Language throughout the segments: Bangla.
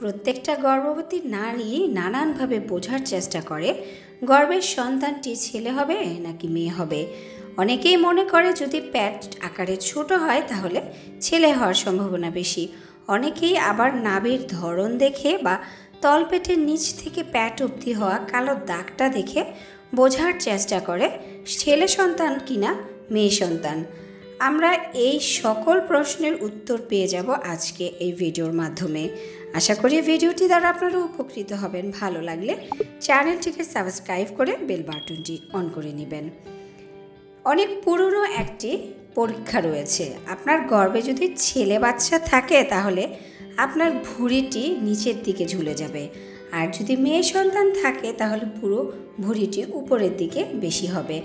প্রত্যেকটা গর্ভবতী নারী নানানভাবে বোঝার চেষ্টা করে, গর্ভের সন্তানটি ছেলে হবে নাকি মেয়ে হবে। অনেকেই মনে করে যদি প্যাট আকারে ছোট হয় তাহলে ছেলে হওয়ার সম্ভাবনা বেশি। অনেকেই আবার নাভির ধরন দেখে বা তলপেটের নিচ থেকে প্যাট অবধি হওয়া কালো দাগটা দেখে বোঝার চেষ্টা করে, ছেলে সন্তান কিনা মেয়ে সন্তান। আমরা এই সকল প্রশ্নের উত্তর পেয়ে যাব আজকে এই ভিডিওর মাধ্যমে। আশা করি ভিডিওটি দ্বারা আপনারা উপকৃত হবেন। ভালো লাগলে চ্যানেলটিকে সাবস্ক্রাইব করে বেল বাটনটি অন করে নেবেন। অনেক পুরনো একটি পরীক্ষা রয়েছে। আপনার গর্বে যদি ছেলে বাচ্চা থাকে তাহলে আপনার ভুঁড়িটি নিচের দিকে ঝুলে যাবে। আর যদি মেয়ে সন্তান থাকে তাহলে পুরো ভুঁড়িটি উপরের দিকে বেশি হবে।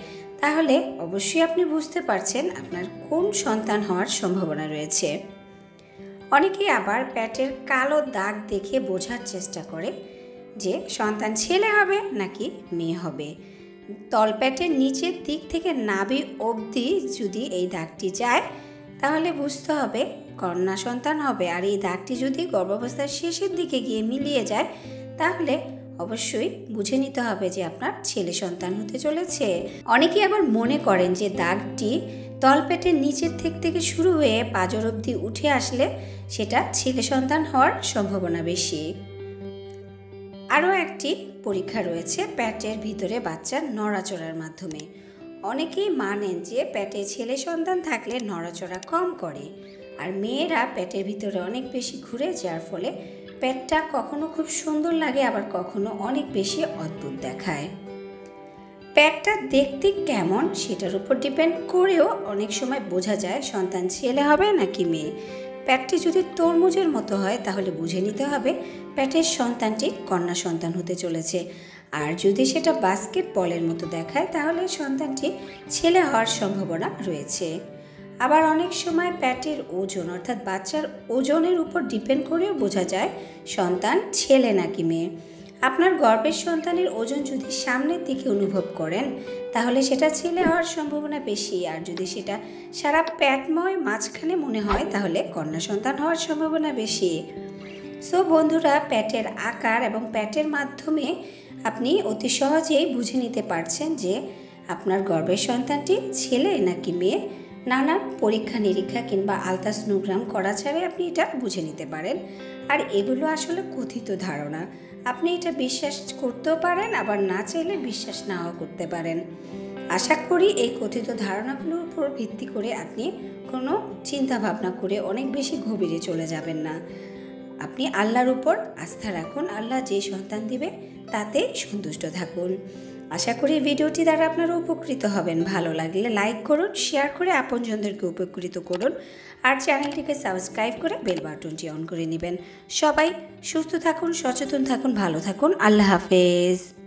তাহলে অবশ্যই আপনি বুঝতে পারছেন আপনার কোন সন্তান হওয়ার সম্ভাবনা রয়েছে। অনেকেই আবার প্যাটের কালো দাগ দেখে বোঝার চেষ্টা করে যে সন্তান ছেলে হবে নাকি মেয়ে হবে। তলপ্যাটের নিচের দিক থেকে নাভি অবধি যদি এই দাগটি যায়, তাহলে বুঝতে হবে কন্যা সন্তান হবে। আর এই দাগটি যদি গর্ভাবস্থার শেষের দিকে গিয়ে মিলিয়ে যায়, তাহলে অবশ্যই বুঝে নিতে হবে যে আপনার ছেলে সন্তান হতে চলেছে। অনেকেই আবার মনে করেন যে দাগটি তলপেটের নিচের দিক থেকে শুরু হয়ে পাজর অবধি উঠে আসলে সেটা ছেলে সন্তান হওয়ার সম্ভাবনা বেশি। আরও একটি পরীক্ষা রয়েছে প্যাটের ভিতরে বাচ্চার নড়াচড়ার মাধ্যমে। অনেকেই মানেন যে প্যাটে ছেলে সন্তান থাকলে নড়াচড়া কম করে। আর মেয়েরা প্যাটের ভিতরে অনেক বেশি ঘুরে, যার ফলে পেটটা কখনো খুব সুন্দর লাগে, আবার কখনো অনেক বেশি অদ্ভুত দেখায়। পেটটা দেখতে কেমন সেটার উপর ডিপেন্ড করেও অনেক সময় বোঝা যায়, সন্তান ছেলে হবে নাকি মেয়ে। প্যাটটি যদি তরমুজের মতো হয়, তাহলে বুঝে নিতে হবে প্যাটের সন্তানটি কন্যা সন্তান হতে চলেছে। আর যদি সেটা বাস্কেট বলের মতো দেখায়, তাহলে সন্তানটি ছেলে হওয়ার সম্ভাবনা রয়েছে। আবার অনেক সময় প্যাটের ওজন, অর্থাৎ বাচ্চার ওজনের উপর ডিপেন্ড করেও বোঝা যায়, সন্তান ছেলে নাকি মেয়ে। আপনার গর্ভের সন্তানের ওজন যদি সামনের দিকে অনুভব করেন, তাহলে সেটা ছেলে হওয়ার সম্ভাবনা বেশি। আর যদি সেটা সারা প্যাটময় মাঝখানে মনে হয়, তাহলে কন্যা সন্তান হওয়ার সম্ভাবনা বেশি। সো বন্ধুরা, প্যাটের আকার এবং প্যাটের মাধ্যমে আপনি অতি সহজেই বুঝে নিতে পারছেন যে আপনার গর্ভের সন্তানটি ছেলে নাকি মেয়ে। নানান পরীক্ষা নিরীক্ষা কিংবা আলতাসনোগ্রাম করা ছাড়াই আপনি এটা বুঝে নিতে পারেন। আর এগুলো আসলে কথিত ধারণা। আপনি এটা বিশ্বাস করতেও পারেন, আবার না চাইলে বিশ্বাস নাও করতে পারেন। আশা করি এই কথিত ধারণাগুলোর উপর ভিত্তি করে আপনি কোনো চিন্তা ভাবনা করে অনেক বেশি গভীরে চলে যাবেন না। আপনি আল্লাহর উপর আস্থা রাখুন। আল্লাহ যে সন্তান দিবে তাতে সন্তুষ্ট থাকুন। আশা করি ভিডিওটি দ্বারা আপনারা উপকৃত হবেন। ভালো লাগলে লাইক করুন, শেয়ার করে আপনজনদেরকে উপকৃত করুন আর চ্যানেলটিকে সাবস্ক্রাইব করে বেল বাটনটি অন করে নেবেন। সবাই সুস্থ থাকুন, সচেতন থাকুন, ভালো থাকুন। আল্লাহ হাফেজ।